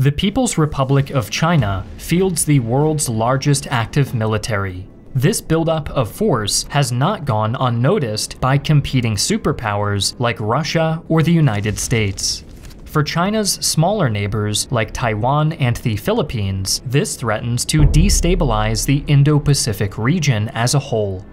The People's Republic of China fields the world's largest active military. This buildup of force has not gone unnoticed by competing superpowers like Russia or the United States. For China's smaller neighbors like Taiwan and the Philippines, this threatens to destabilize the Indo Pacific region as a whole.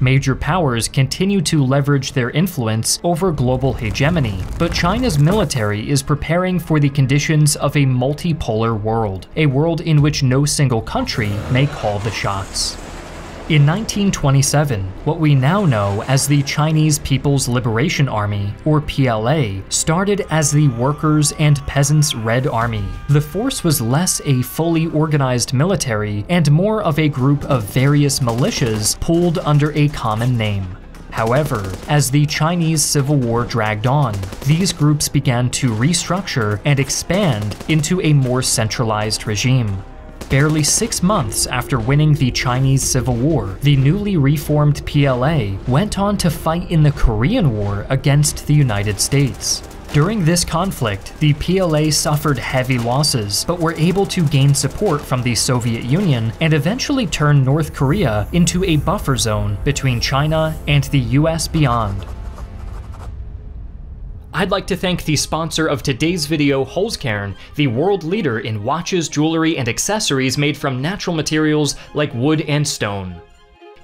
Major powers continue to leverage their influence over global hegemony, but China's military is preparing for the conditions of a multipolar world, a world in which no single country may call the shots. In 1927, what we now know as the Chinese People's Liberation Army, or PLA, started as the Workers' and Peasants' Red Army. The force was less a fully organized military and more of a group of various militias pulled under a common name. However, as the Chinese Civil War dragged on, these groups began to restructure and expand into a more centralized regime. Barely six months after winning the Chinese Civil War, the newly reformed PLA went on to fight in the Korean War against the United States. During this conflict, the PLA suffered heavy losses, but were able to gain support from the Soviet Union and eventually turn North Korea into a buffer zone between China and the US beyond. I'd like to thank the sponsor of today's video, Holzkern, the world leader in watches, jewelry, and accessories made from natural materials like wood and stone.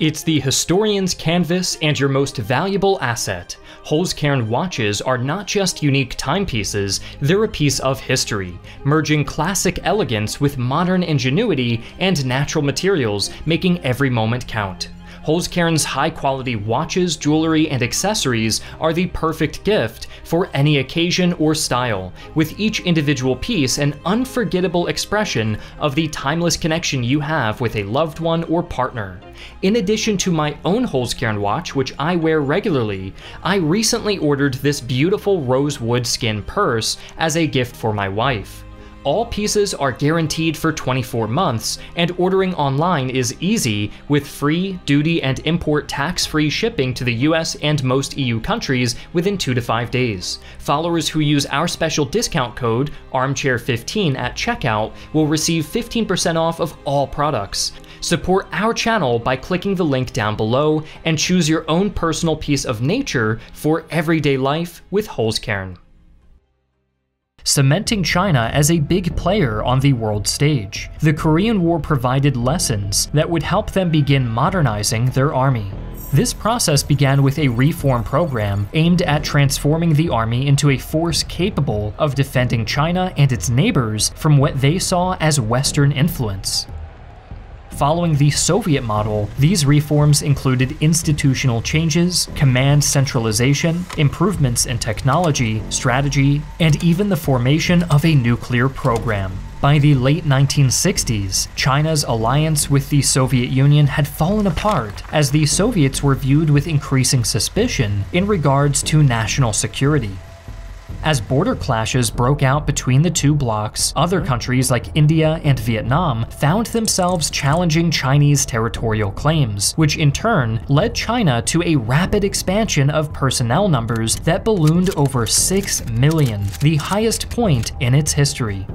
It's the historian's canvas and your most valuable asset. Holzkern watches are not just unique timepieces, they're a piece of history, merging classic elegance with modern ingenuity and natural materials, making every moment count. Holzkern's high quality watches, jewelry, and accessories are the perfect gift for any occasion or style, with each individual piece an unforgettable expression of the timeless connection you have with a loved one or partner. In addition to my own Holzkern watch, which I wear regularly, I recently ordered this beautiful rosewood skin purse as a gift for my wife. All pieces are guaranteed for 24 months, and ordering online is easy with free duty and import tax free shipping to the US and most EU countries within 2 to 5 days. Followers who use our special discount code, armchair15 at checkout, will receive 15% off of all products. Support our channel by clicking the link down below and choose your own personal piece of nature for everyday life with Holzkern cementing China as a big player on the world stage. The Korean War provided lessons that would help them begin modernizing their army. This process began with a reform program aimed at transforming the army into a force capable of defending China and its neighbors from what they saw as Western influence. Following the Soviet model, these reforms included institutional changes, command centralization, improvements in technology, strategy, and even the formation of a nuclear program. By the late 1960s, China's alliance with the Soviet Union had fallen apart as the Soviets were viewed with increasing suspicion in regards to national security. As border clashes broke out between the two blocs, other hmm. countries like India and Vietnam found themselves challenging Chinese territorial claims, which in turn led China to a rapid expansion of personnel numbers that ballooned over 6 million, the highest point in its history.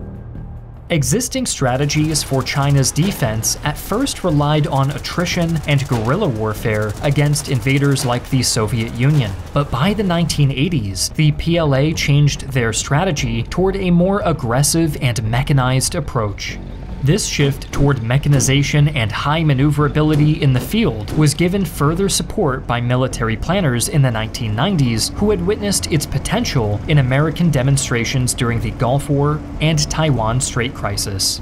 Existing strategies for China's defense at first relied on attrition and guerrilla warfare against invaders like the Soviet Union, but by the 1980s, the PLA changed their strategy toward a more aggressive and mechanized approach. This shift toward mechanization and high maneuverability in the field was given further support by military planners in the 1990s who had witnessed its potential in American demonstrations during the Gulf War and Taiwan Strait Crisis.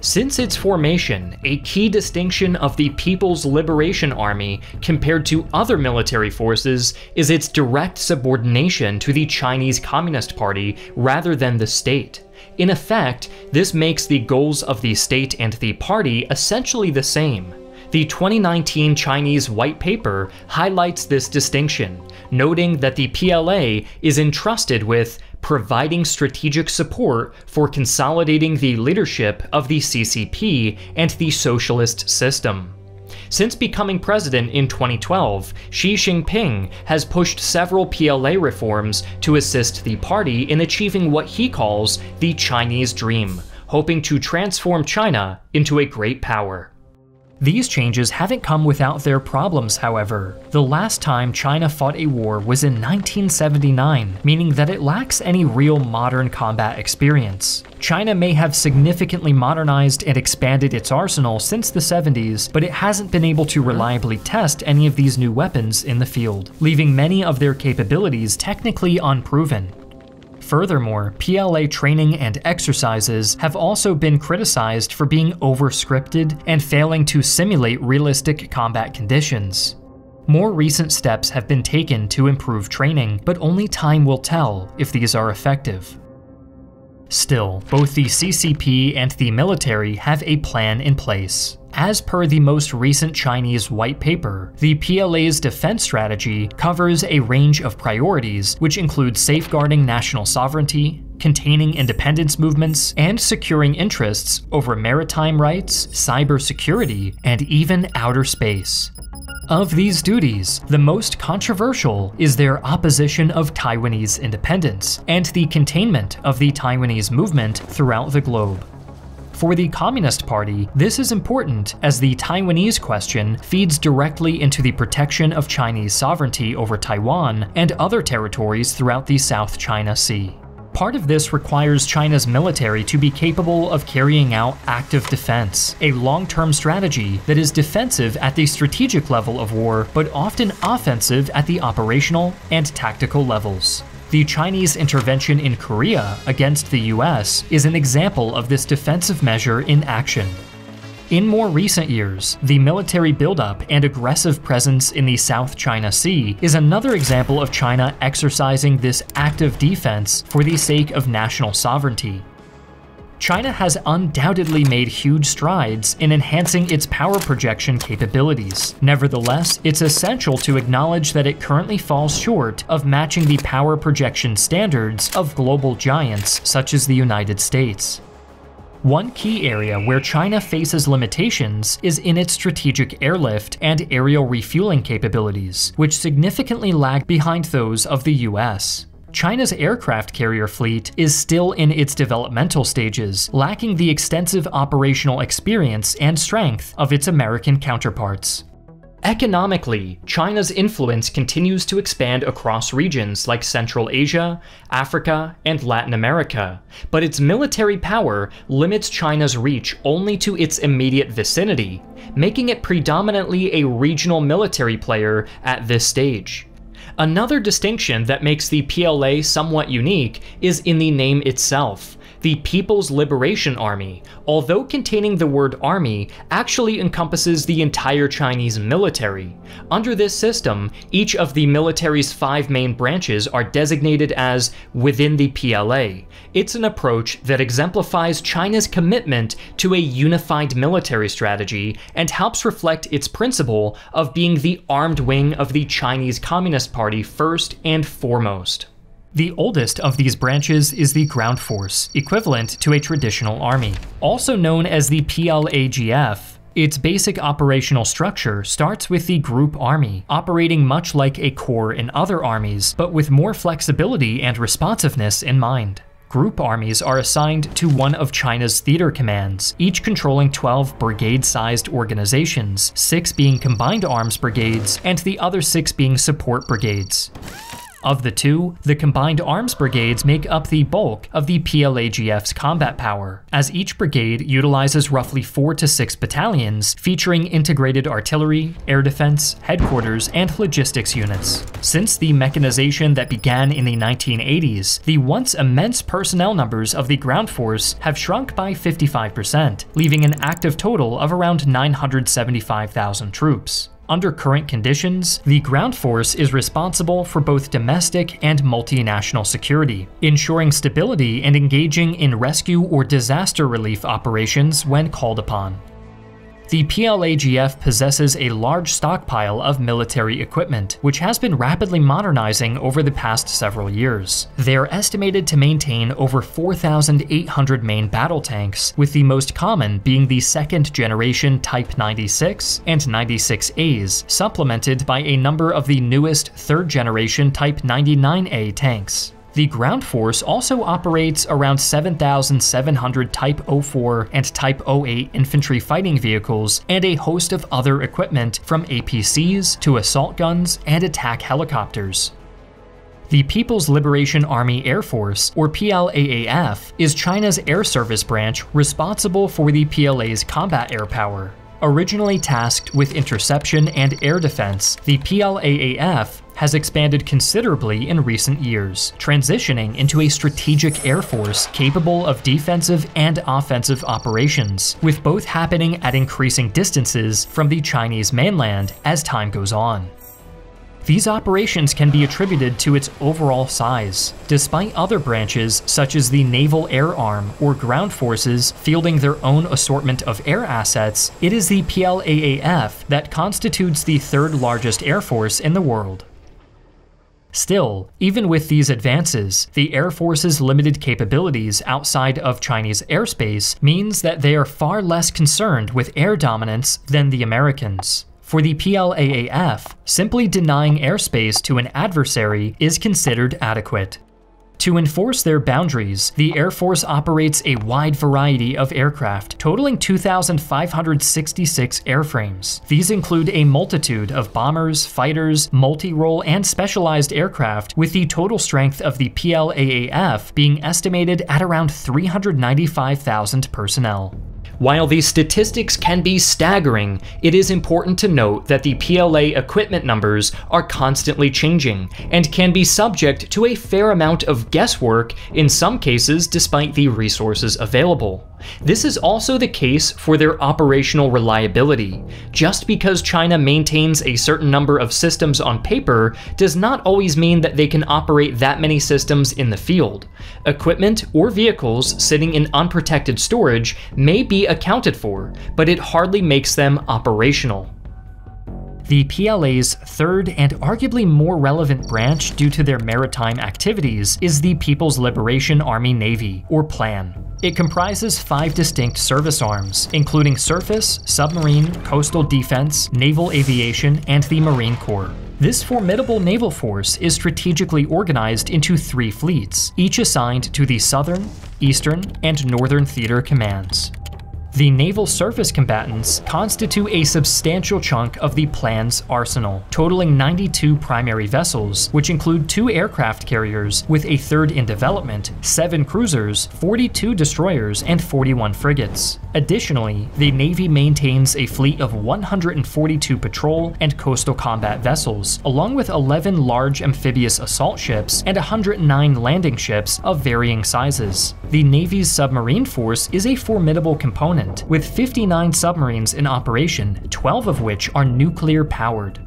Since its formation, a key distinction of the People's Liberation Army compared to other military forces is its direct subordination to the Chinese Communist Party rather than the state. In effect, this makes the goals of the state and the party essentially the same. The 2019 Chinese White Paper highlights this distinction, noting that the PLA is entrusted with providing strategic support for consolidating the leadership of the CCP and the socialist system. Since becoming president in 2012, Xi Jinping has pushed several PLA reforms to assist the party in achieving what he calls the Chinese dream, hoping to transform China into a great power. These changes haven't come without their problems, however. The last time China fought a war was in 1979, meaning that it lacks any real modern combat experience. China may have significantly modernized and expanded its arsenal since the 70s, but it hasn't been able to reliably test any of these new weapons in the field, leaving many of their capabilities technically unproven. Furthermore, PLA training and exercises have also been criticized for being over-scripted and failing to simulate realistic combat conditions. More recent steps have been taken to improve training, but only time will tell if these are effective. Still, both the CCP and the military have a plan in place. As per the most recent Chinese white paper, the PLA's defense strategy covers a range of priorities which include safeguarding national sovereignty, containing independence movements, and securing interests over maritime rights, cybersecurity, and even outer space. Of these duties, the most controversial is their opposition of Taiwanese independence and the containment of the Taiwanese movement throughout the globe. For the Communist Party, this is important as the Taiwanese question feeds directly into the protection of Chinese sovereignty over Taiwan and other territories throughout the South China Sea. Part of this requires China's military to be capable of carrying out active defense, a long term strategy that is defensive at the strategic level of war, but often offensive at the operational and tactical levels. The Chinese intervention in Korea against the US is an example of this defensive measure in action. In more recent years, the military buildup and aggressive presence in the South China Sea is another example of China exercising this active defense for the sake of national sovereignty. China has undoubtedly made huge strides in enhancing its power projection capabilities. Nevertheless, it's essential to acknowledge that it currently falls short of matching the power projection standards of global giants such as the United States. One key area where China faces limitations is in its strategic airlift and aerial refueling capabilities, which significantly lag behind those of the US. China's aircraft carrier fleet is still in its developmental stages, lacking the extensive operational experience and strength of its American counterparts. Economically, China's influence continues to expand across regions like Central Asia, Africa, and Latin America, but its military power limits China's reach only to its immediate vicinity, making it predominantly a regional military player at this stage. Another distinction that makes the PLA somewhat unique is in the name itself. The People's Liberation Army, although containing the word army, actually encompasses the entire Chinese military. Under this system, each of the military's five main branches are designated as within the PLA. It's an approach that exemplifies China's commitment to a unified military strategy and helps reflect its principle of being the armed wing of the Chinese Communist Party first and foremost. The oldest of these branches is the ground force, equivalent to a traditional army. Also known as the PLAGF, its basic operational structure starts with the group army, operating much like a corps in other armies, but with more flexibility and responsiveness in mind. Group armies are assigned to one of China's theater commands, each controlling 12 brigade sized organizations, 6 being combined arms brigades, and the other 6 being support brigades. Of the two, the combined arms brigades make up the bulk of the PLAGF's combat power, as each brigade utilizes roughly 4 to 6 battalions featuring integrated artillery, air defense, headquarters, and logistics units. Since the mechanization that began in the 1980s, the once immense personnel numbers of the ground force have shrunk by 55%, leaving an active total of around 975,000 troops. Under current conditions, the ground force is responsible for both domestic and multinational security, ensuring stability and engaging in rescue or disaster relief operations when called upon. The PLAGF possesses a large stockpile of military equipment, which has been rapidly modernizing over the past several years. They are estimated to maintain over 4,800 main battle tanks, with the most common being the second generation Type 96 and 96As, supplemented by a number of the newest third generation Type 99A tanks. The ground force also operates around 7,700 Type 04 and Type 08 infantry fighting vehicles and a host of other equipment from APCs to assault guns and attack helicopters. The People's Liberation Army Air Force, or PLAAF, is China's air service branch responsible for the PLA's combat air power. Originally tasked with interception and air defense, the PLAAF has expanded considerably in recent years, transitioning into a strategic air force capable of defensive and offensive operations, with both happening at increasing distances from the Chinese mainland as time goes on. These operations can be attributed to its overall size. Despite other branches, such as the Naval Air Arm or ground forces, fielding their own assortment of air assets, it is the PLAAF that constitutes the third largest air force in the world. Still, even with these advances, the Air Force's limited capabilities outside of Chinese airspace means that they are far less concerned with air dominance than the Americans. For the PLAAF, simply denying airspace to an adversary is considered adequate. To enforce their boundaries, the Air Force operates a wide variety of aircraft, totaling 2,566 airframes. These include a multitude of bombers, fighters, multi-role, and specialized aircraft, with the total strength of the PLAAF being estimated at around 395,000 personnel. While these statistics can be staggering, it is important to note that the PLA equipment numbers are constantly changing and can be subject to a fair amount of guesswork in some cases despite the resources available. This is also the case for their operational reliability. Just because China maintains a certain number of systems on paper does not always mean that they can operate that many systems in the field. Equipment or vehicles sitting in unprotected storage may be accounted for, but it hardly makes them operational. The PLA's third and arguably more relevant branch due to their maritime activities is the People's Liberation Army Navy, or PLAN. It comprises five distinct service arms, including surface, submarine, coastal defense, naval aviation, and the Marine Corps. This formidable naval force is strategically organized into three fleets, each assigned to the Southern, Eastern, and Northern Theater Commands. The naval surface combatants constitute a substantial chunk of the plan's arsenal, totaling 92 primary vessels, which include two aircraft carriers with a third in development, 7 cruisers, 42 destroyers, and 41 frigates. Additionally, the Navy maintains a fleet of 142 patrol and coastal combat vessels, along with 11 large amphibious assault ships and 109 landing ships of varying sizes. The Navy's submarine force is a formidable component, with 59 submarines in operation, 12 of which are nuclear powered.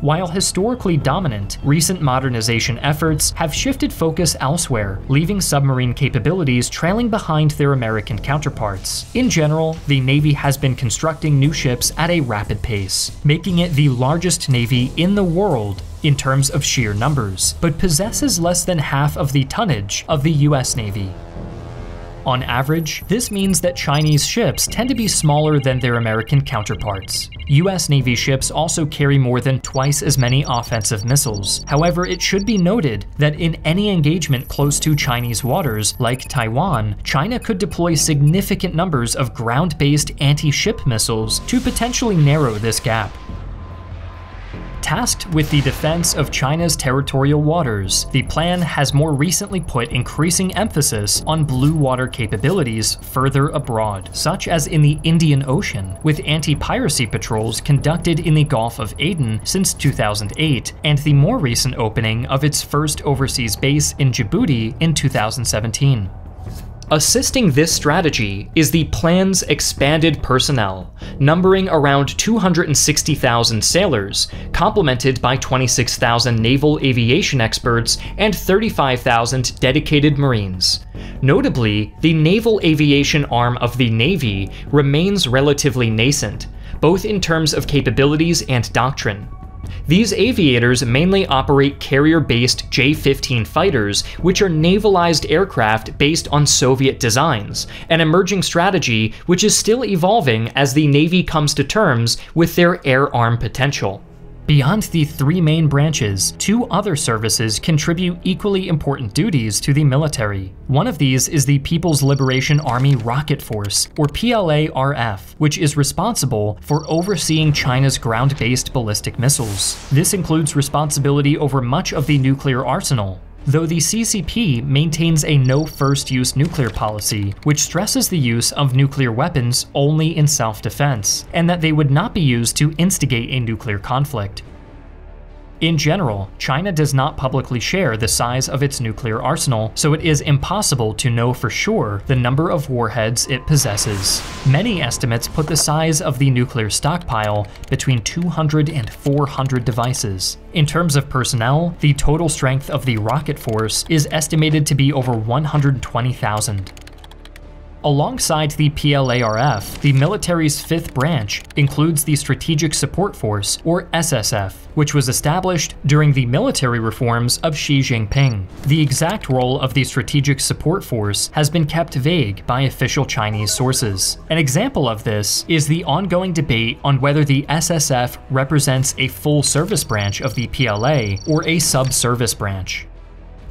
While historically dominant, recent modernization efforts have shifted focus elsewhere, leaving submarine capabilities trailing behind their American counterparts. In general, the Navy has been constructing new ships at a rapid pace, making it the largest Navy in the world in terms of sheer numbers, but possesses less than half of the tonnage of the US Navy. On average, this means that Chinese ships tend to be smaller than their American counterparts. US Navy ships also carry more than twice as many offensive missiles. However, it should be noted that in any engagement close to Chinese waters, like Taiwan, China could deploy significant numbers of ground-based anti-ship missiles to potentially narrow this gap. Tasked with the defense of China's territorial waters, the plan has more recently put increasing emphasis on blue water capabilities further abroad, such as in the Indian Ocean, with anti-piracy patrols conducted in the Gulf of Aden since 2008, and the more recent opening of its first overseas base in Djibouti in 2017. Assisting this strategy is the plan's expanded personnel, numbering around 260,000 sailors, complemented by 26,000 naval aviation experts and 35,000 dedicated Marines. Notably, the naval aviation arm of the Navy remains relatively nascent, both in terms of capabilities and doctrine. These aviators mainly operate carrier-based J-15 fighters, which are navalized aircraft based on Soviet designs, an emerging strategy which is still evolving as the Navy comes to terms with their air arm potential. Beyond the three main branches, two other services contribute equally important duties to the military. One of these is the People's Liberation Army Rocket Force, or PLA-RF, which is responsible for overseeing China's ground-based ballistic missiles. This includes responsibility over much of the nuclear arsenal, though the CCP maintains a no first use nuclear policy, which stresses the use of nuclear weapons only in self defense, and that they would not be used to instigate a nuclear conflict. In general, China does not publicly share the size of its nuclear arsenal, so it is impossible to know for sure the number of warheads it possesses. Many estimates put the size of the nuclear stockpile between 200 and 400 devices. In terms of personnel, the total strength of the rocket force is estimated to be over 120,000. Alongside the PLARF, the military's fifth branch includes the Strategic Support Force, or SSF, which was established during the military reforms of Xi Jinping. The exact role of the Strategic Support Force has been kept vague by official Chinese sources. An example of this is the ongoing debate on whether the SSF represents a full service branch of the PLA or a sub-service branch.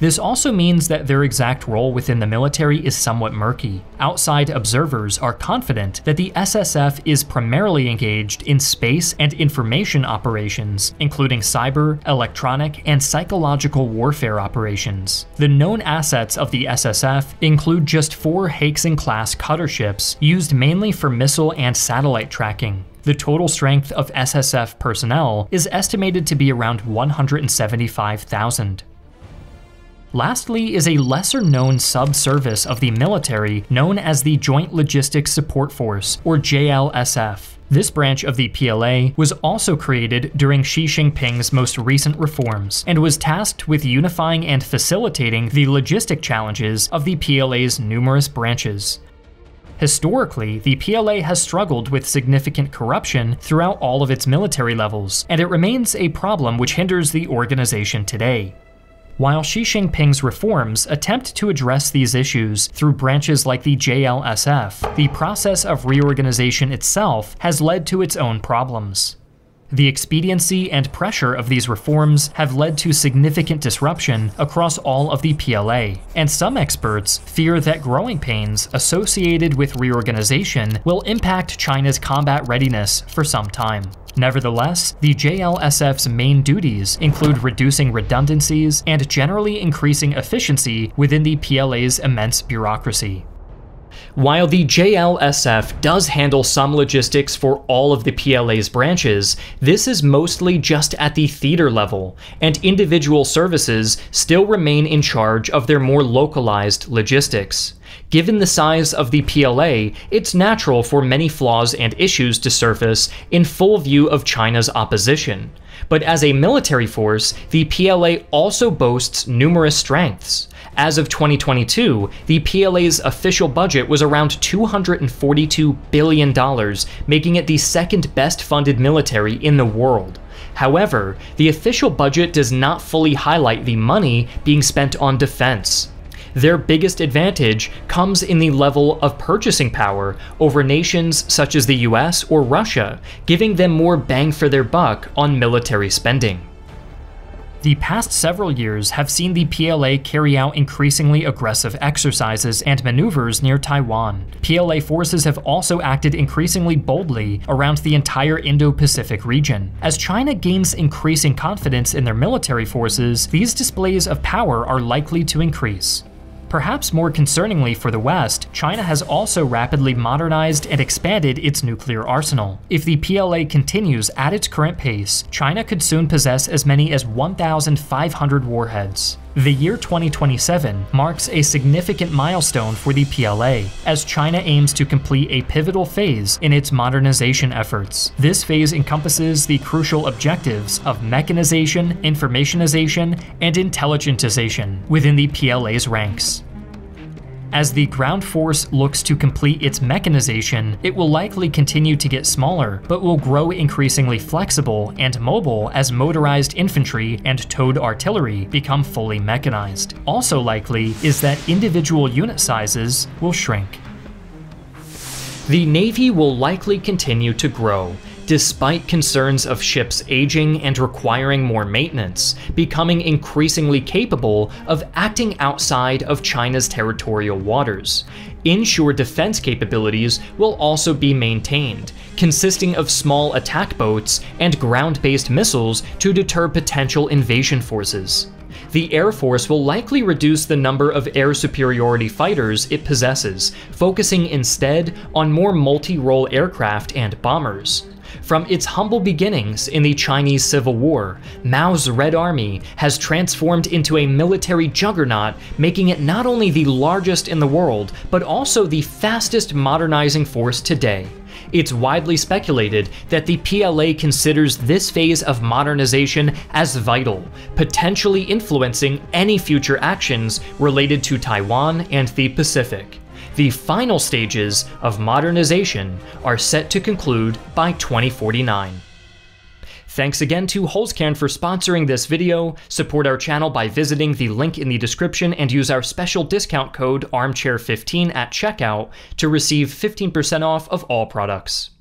This also means that their exact role within the military is somewhat murky. Outside observers are confident that the SSF is primarily engaged in space and information operations, including cyber, electronic, and psychological warfare operations. The known assets of the SSF include just four Haixing-class cutter ships used mainly for missile and satellite tracking. The total strength of SSF personnel is estimated to be around 175,000. Lastly is a lesser known sub-service of the military known as the Joint Logistics Support Force, or JLSF. This branch of the PLA was also created during Xi Jinping's most recent reforms and was tasked with unifying and facilitating the logistic challenges of the PLA's numerous branches. Historically, the PLA has struggled with significant corruption throughout all of its military levels, and it remains a problem which hinders the organization today. While Xi Jinping's reforms attempt to address these issues through branches like the JLSF, the process of reorganization itself has led to its own problems. The expediency and pressure of these reforms have led to significant disruption across all of the PLA, and some experts fear that growing pains associated with reorganization will impact China's combat readiness for some time. Nevertheless, the JLSF's main duties include reducing redundancies and generally increasing efficiency within the PLA's immense bureaucracy. While the JLSF does handle some logistics for all of the PLA's branches, this is mostly just at the theater level, and individual services still remain in charge of their more localized logistics. Given the size of the PLA, it's natural for many flaws and issues to surface in full view of China's opposition. But as a military force, the PLA also boasts numerous strengths. As of 2022, the PLA's official budget was around $242 billion, making it the second best funded military in the world. However, the official budget does not fully highlight the money being spent on defense. Their biggest advantage comes in the level of purchasing power over nations such as the US or Russia, giving them more bang for their buck on military spending. The past several years have seen the PLA carry out increasingly aggressive exercises and maneuvers near Taiwan. PLA forces have also acted increasingly boldly around the entire Indo-Pacific region. As China gains increasing confidence in their military forces, these displays of power are likely to increase. Perhaps more concerningly for the West, China has also rapidly modernized and expanded its nuclear arsenal. If the PLA continues at its current pace, China could soon possess as many as 1,500 warheads. The year 2027 marks a significant milestone for the PLA, as China aims to complete a pivotal phase in its modernization efforts. This phase encompasses the crucial objectives of mechanization, informationization, and intelligentization within the PLA's ranks. As the ground force looks to complete its mechanization, it will likely continue to get smaller, but will grow increasingly flexible and mobile as motorized infantry and towed artillery become fully mechanized. Also likely is that individual unit sizes will shrink. The Navy will likely continue to grow, despite concerns of ships aging and requiring more maintenance, becoming increasingly capable of acting outside of China's territorial waters. Inshore defense capabilities will also be maintained, consisting of small attack boats and ground-based missiles to deter potential invasion forces the Air Force will likely reduce the number of air superiority fighters it possesses, focusing instead on more multi-role aircraft and bombers. From its humble beginnings in the Chinese Civil War, Mao's Red Army has transformed into a military juggernaut, making it not only the largest in the world, but also the fastest modernizing force today. It's widely speculated that the PLA considers this phase of modernization as vital, potentially influencing any future actions related to Taiwan and the Pacific. The final stages of modernization are set to conclude by 2049. Thanks again to Holzkern for sponsoring this video. Support our channel by visiting the link in the description and use our special discount code ARMCHAIR15 at checkout to receive 15% off of all products.